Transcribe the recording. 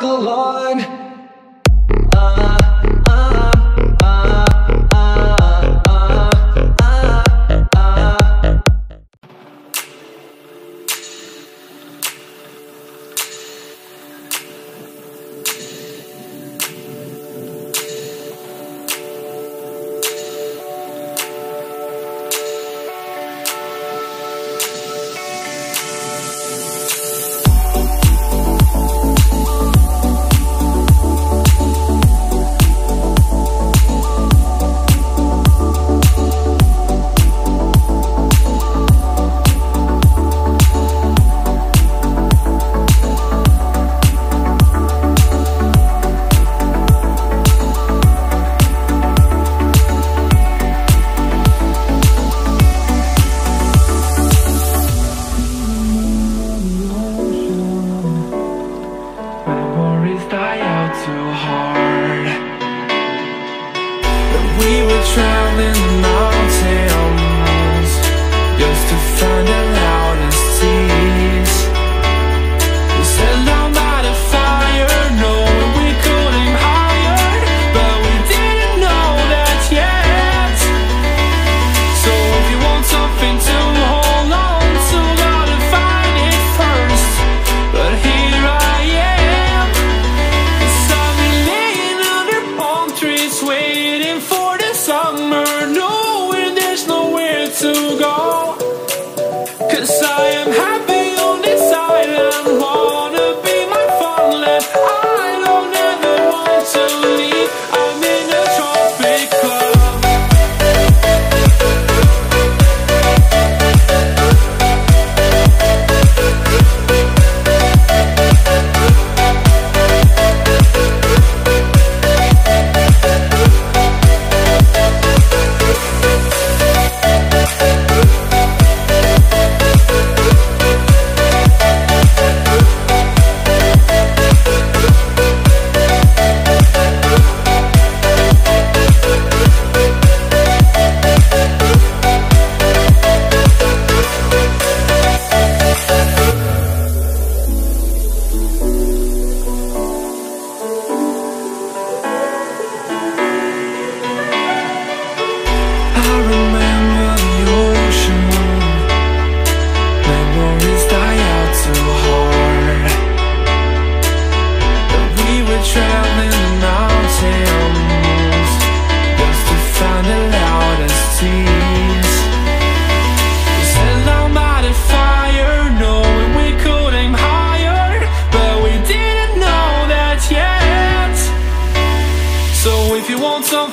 walk alone. Am happy